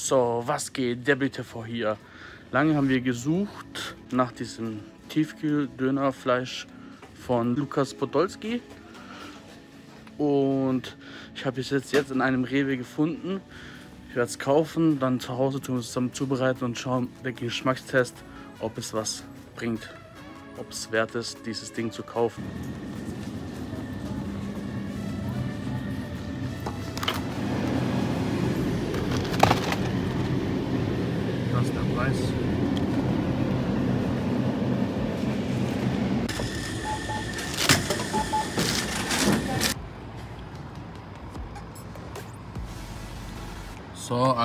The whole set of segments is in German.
So, was geht? Der BTV hier. Lange haben wir gesucht nach diesem Tiefkühl-Dönerfleisch von Lukas Podolski. Und ich habe es jetzt, jetzt in einem Rewe gefunden. Ich werde es kaufen, dann zu Hause tun, zusammen zubereiten und schauen, der Geschmackstest, ob es was bringt. Ob es wert ist, dieses Ding zu kaufen.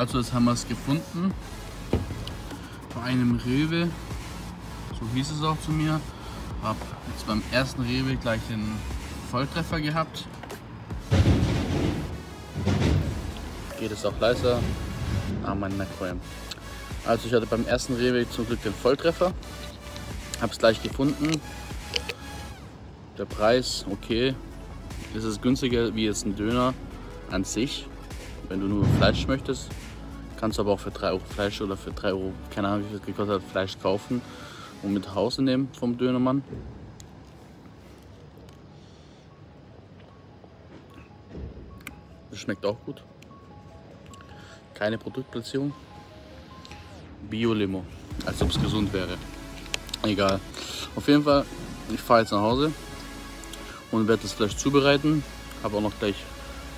So, also jetzt haben wir es gefunden. Bei einem Rewe. So hieß es auch zu mir. Hab jetzt beim ersten Rewe gleich den Volltreffer gehabt. Geht es auch leiser? Ah, mein Nackräum. Also ich hatte beim ersten Rewe zum Glück den Volltreffer. Hab's gleich gefunden. Der Preis, okay. Es ist günstiger wie jetzt ein Döner an sich. Wenn du nur Fleisch möchtest, kannst du aber auch für 3 Euro Fleisch oder für 3 Euro, keine Ahnung wie viel es gekostet hat, Fleisch kaufen und mit Hause nehmen vom Dönermann. Das schmeckt auch gut. Keine Produktplatzierung. Bio-Limo, als ob es gesund wäre. Egal. Auf jeden Fall, ich fahre jetzt nach Hause und werde das Fleisch zubereiten. Habe auch noch gleich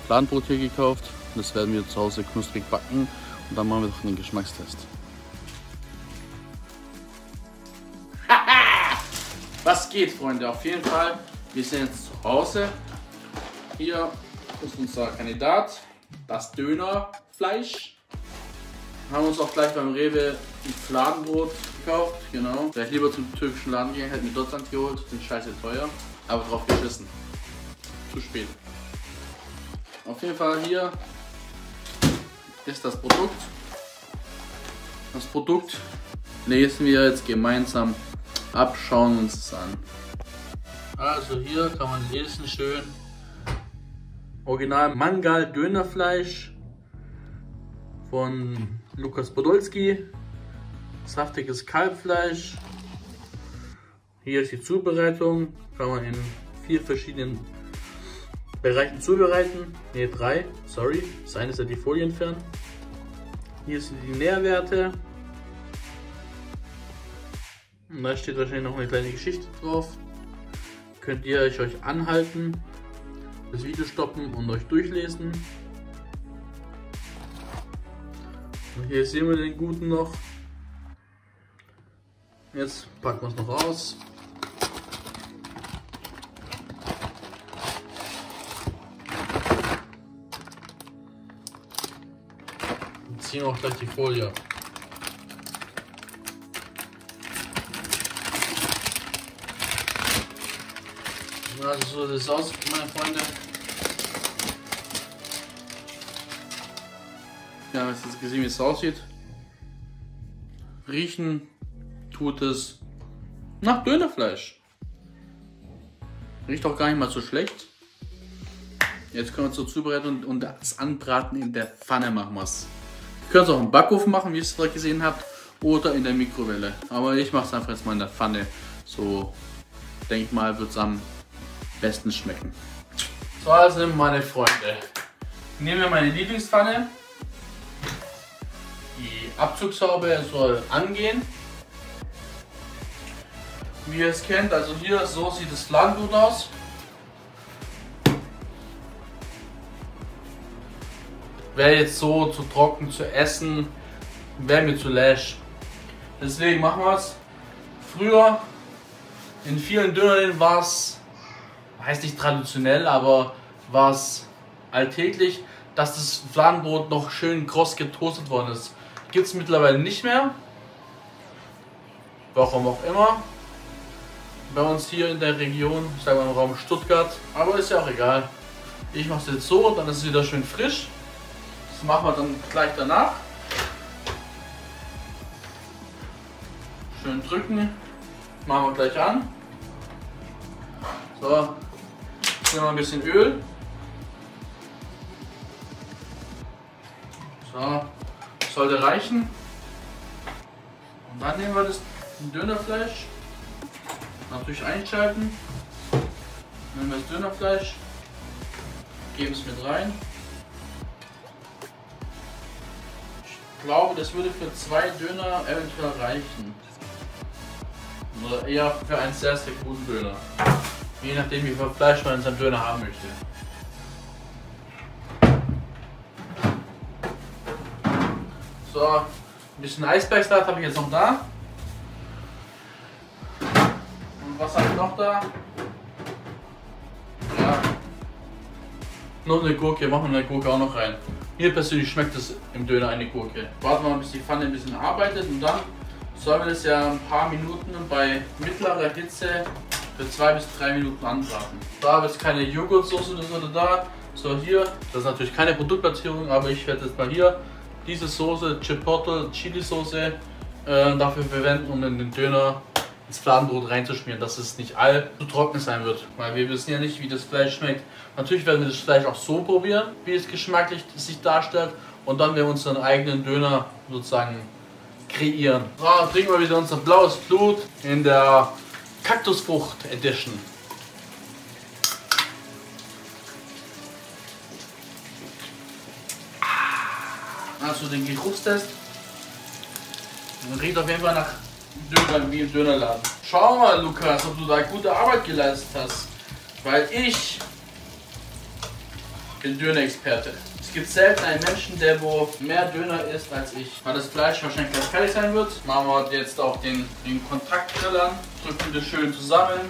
Fladenbrot hier gekauft. Das werden wir zu Hause knusprig backen und dann machen wir noch einen Geschmackstest. Was geht, Freunde? Auf jeden Fall, wir sind jetzt zu Hause. Hier ist unser Kandidat, das Dönerfleisch. Haben uns auch gleich beim Rewe ein Fladenbrot gekauft, genau. Wäre ich lieber zum türkischen Laden gegangen, hätte mir Deutschland geholt, sind scheiße teuer, aber drauf geschissen. Zu spät. Auf jeden Fall hier ist das Produkt. Das Produkt lesen wir jetzt gemeinsam ab, schauen uns es an. Also hier kann man lesen schön. Original Mangal Dönerfleisch von Lukas Podolski. Saftiges Kalbfleisch. Hier ist die Zubereitung. Kann man in vier verschiedenen Bereichen zubereiten. Ne, drei. Sorry. Das eine ist ja die Folie entfernen. Hier sind die Nährwerte. Und da steht wahrscheinlich noch eine kleine Geschichte drauf. Könnt ihr euch anhalten, das Video stoppen und euch durchlesen. Und hier sehen wir den guten noch. Jetzt packen wir es noch aus. Auch gleich die Folie. Also so es aus, meine Freunde. Ja, hast jetzt gesehen, wie es aussieht. Riechen tut es nach Dönerfleisch. Riecht auch gar nicht mal so schlecht. Jetzt können wir es so zubereiten und, das Anbraten in der Pfanne machen wir. Ihr könnt es auch im Backofen machen, wie ihr es gerade gesehen habt, oder in der Mikrowelle. Aber ich mache es einfach jetzt mal in der Pfanne. So, denke ich mal, wird es am besten schmecken. So, also meine Freunde, nehmen wir meine Lieblingspfanne. Die Abzugshaube soll angehen. Wie ihr es kennt, also hier so sieht das Fladenbrot aus. Wäre jetzt so zu trocken zu essen, wäre mir zu lash. Deswegen machen wir es. Früher in vielen Dönerläden war es heißt nicht traditionell, aber war es alltäglich, dass das Fladenbrot noch schön kross getoastet worden ist. Gibt es mittlerweile nicht mehr. Warum auch immer. Bei uns hier in der Region, ich sage mal im Raum Stuttgart, aber ist ja auch egal. Ich mache es jetzt so, dann ist es wieder schön frisch. Das machen wir dann gleich danach. Schön drücken. Machen wir gleich an. So, Nehmen wir ein bisschen Öl. So, Sollte reichen. Und dann nehmen wir das Dönerfleisch. Natürlich einschalten. Nehmen wir das Dönerfleisch. Geben es mit rein. Glaube, das würde für zwei Döner eventuell reichen. Oder eher für einen sehr, sehr guten Döner. Je nachdem, wie viel Fleisch man in seinem Döner haben möchte. So, ein bisschen Eisbergsalat habe ich jetzt noch da. Und was habe ich noch da? Ja. Noch eine Gurke, machen wir eine Gurke auch noch rein. Mir persönlich schmeckt es im Döner eine Gurke. Warten wir mal, bis die Pfanne ein bisschen arbeitet und dann sollen wir das ja ein paar Minuten bei mittlerer Hitze für zwei bis drei Minuten anbraten. Da habe ich keine Joghurtsoße oder da. So hier, das ist natürlich keine Produktplatzierung, aber ich werde jetzt mal hier diese Soße, Chipotle Chili Soße, äh, dafür verwenden, um in den Döner ins Fladenbrot reinzuschmieren, dass es nicht allzu trocken sein wird. Weil wir wissen ja nicht, wie das Fleisch schmeckt. Natürlich werden wir das Fleisch auch so probieren, wie es geschmacklich sich darstellt. Und dann werden wir unseren eigenen Döner sozusagen kreieren. So, trinken wir wieder unser blaues Blut in der Kaktusfrucht Edition. Also den Geruchstest. Man riecht auf jeden Fall nach Döner wie im Dönerladen. Schau mal, Lukas, ob du da gute Arbeit geleistet hast. Weil ich bin Döner-Experte. Es gibt selten einen Menschen, der wo mehr Döner isst als ich. Weil das Fleisch wahrscheinlich gleich fertig sein wird, machen wir jetzt auch den, den Kontaktgrill an. Drücken das schön zusammen.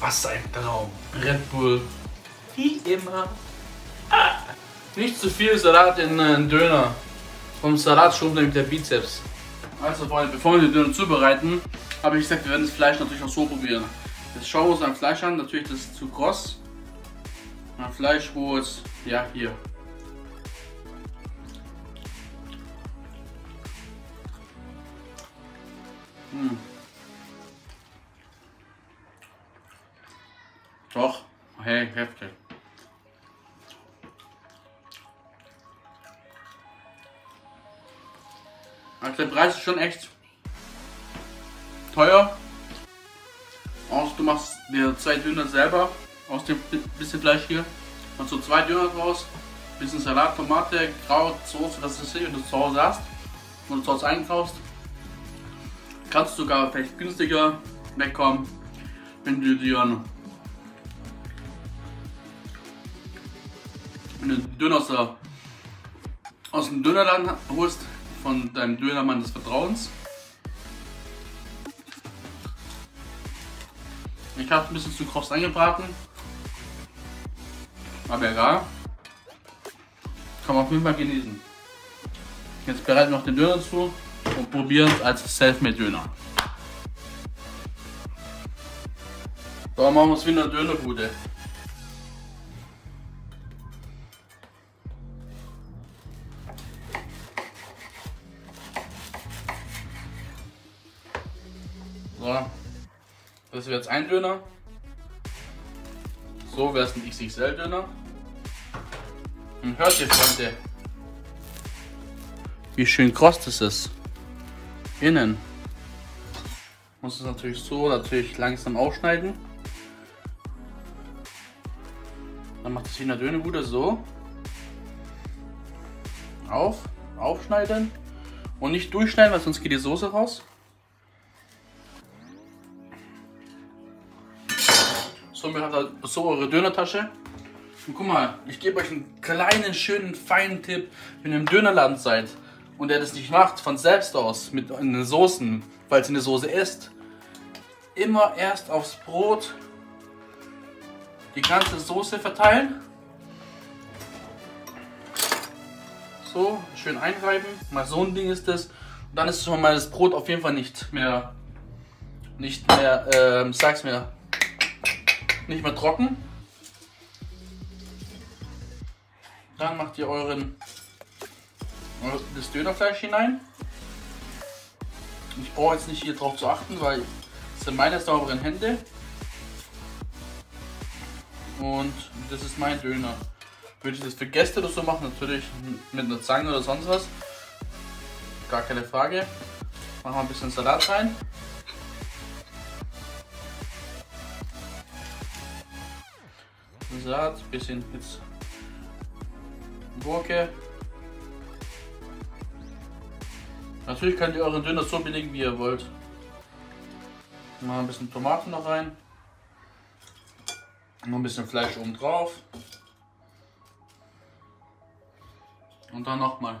Was ein Traum. Red Bull. Wie immer. Ah. Nicht zu viel Salat in einen äh, Döner. Vom Salat schob nämlich der Bizeps. Also Freunde, bevor wir den Döner zubereiten, habe ich gesagt, wir werden das Fleisch natürlich auch so probieren. Jetzt schauen wir uns ein Fleisch an. Natürlich das ist zu kross. Ein Fleisch, wo es, ja hier. Hm. Doch, hey, heftig. Also der Preis ist schon echt teuer. Auch du machst dir zwei Döner selber aus dem bisschen Fleisch hier. Machst so zwei Döner draus, bisschen Salat, Tomate, Kraut, Soße, das ist nicht, wenn du zu Hause hast und zu Hause einkaufst. Kannst du sogar vielleicht günstiger wegkommen, wenn du dir du Döner aus, der, aus dem Dönerladen holst, von deinem Dönermann des Vertrauens. Ich habe ein bisschen zu kross eingebraten. Aber egal. Kann man auf jeden Fall genießen. Jetzt bereiten wir noch den Döner zu und probieren es als Selfmade Döner. So, machen wir es wie eine Dönerbude. So, das wäre jetzt ein Döner. So wäre es ein XXL-Döner. Und hört ihr, Freunde, wie schön kross das ist. Innen. Muss es natürlich so natürlich langsam aufschneiden. Dann macht es wie in der Dönerbude so. Auf, aufschneiden und nicht durchschneiden, weil sonst geht die Soße raus. Somit habt ihr so eure Dönertasche. Und guck mal, ich gebe euch einen kleinen, schönen, feinen Tipp, wenn ihr im Dönerland seid und der das nicht macht von selbst aus mit den Soßen, weil es eine Soße ist, immer erst aufs Brot die ganze Soße verteilen. So, schön einreiben. Mal so ein Ding ist das. Und dann ist schon mal das Brot auf jeden Fall nicht mehr, nicht mehr, ähm, sag's mir, nicht mehr trocken. Dann macht ihr euren das Dönerfleisch hinein. Ich brauche jetzt nicht hier drauf zu achten, weil es sind meine sauberen Hände. Und das ist mein Döner. Würde ich das für Gäste oder so machen? Natürlich mit einer Zange oder sonst was. Gar keine Frage. Machen wir ein bisschen Salat rein. Salat, bisschen jetzt Gurke. Natürlich könnt ihr euren Döner so belegen, wie ihr wollt. Mal ein bisschen Tomaten noch rein. Noch ein bisschen Fleisch oben drauf. Und dann nochmal.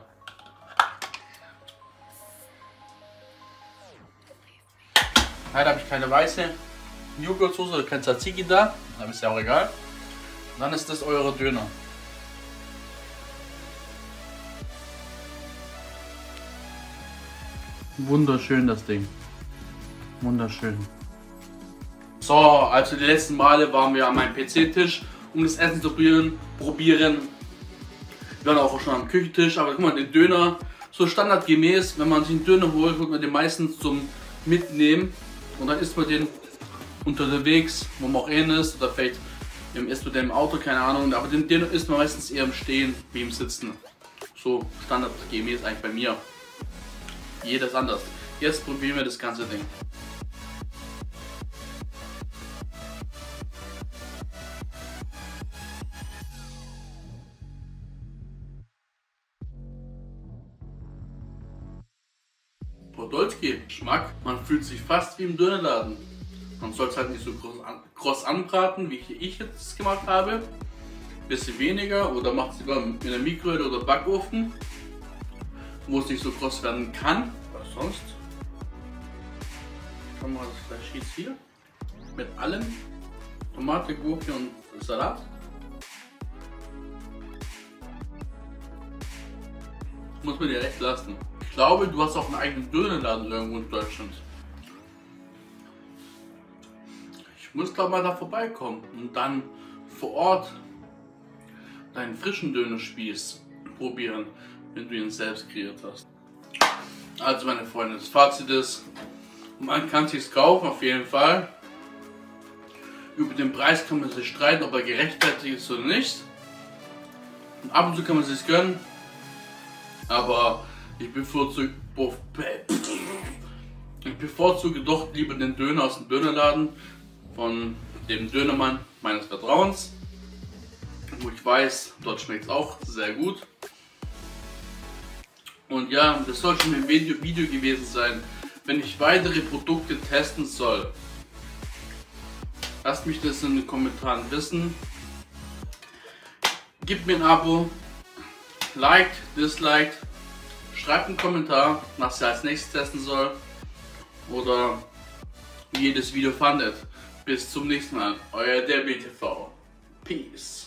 Heute habe ich keine weiße Joghurtsoße oder kein Tzatziki da. Aber ist ja auch egal. Dann ist das eure Döner. Wunderschön das Ding. Wunderschön. So, also die letzten Male waren wir an meinem PC-Tisch, um das Essen zu probieren. probieren. Wir waren auch schon am Küchentisch, aber guck mal, den Döner, so standardgemäß, wenn man sich einen Döner holt, holt man den meistens zum Mitnehmen und dann isst man den unterwegs, wo man auch hin ist, oder vielleicht isst man den im Auto, keine Ahnung, aber den Döner isst man meistens eher im Stehen wie im Sitzen. So standardgemäß eigentlich bei mir. Jedes anders. Jetzt probieren wir das ganze Ding. Podolski, Geschmack, man fühlt sich fast wie im Dönerladen. Man soll es halt nicht so groß, an, groß anbraten, wie ich jetzt gemacht habe. Bisschen weniger oder macht es lieber in der Mikrowelle oder Backofen, wo es nicht so groß werden kann. Was sonst? Wir mal das Fleisch jetzt hier. Mit allem. Tomate, Gurke und Salat. Muss man dir recht lassen glaube, du hast auch einen eigenen Dönerladen irgendwo in Deutschland. Ich muss glaube mal da vorbeikommen und dann vor Ort deinen frischen Dönerspieß probieren, wenn du ihn selbst kreiert hast. Also meine Freunde, das Fazit ist, man kann sich kaufen auf jeden Fall. Über den Preis kann man sich streiten, ob er gerechtfertigt ist oder nicht. Und ab und zu kann man sich gönnen. Aber ich bevorzuge, ich bevorzuge doch lieber den Döner aus dem Dönerladen von dem Dönermann meines Vertrauens. Wo ich weiß, dort schmeckt es auch sehr gut. Und ja, das soll schon ein Video, Video gewesen sein. Wenn ich weitere Produkte testen soll, lasst mich das in den Kommentaren wissen. Gebt mir ein Abo, liked, disliked, Schreibt einen Kommentar, was ihr als nächstes testen soll oder wie ihr das Video fandet. Bis zum nächsten Mal, euer DerbTV. Peace.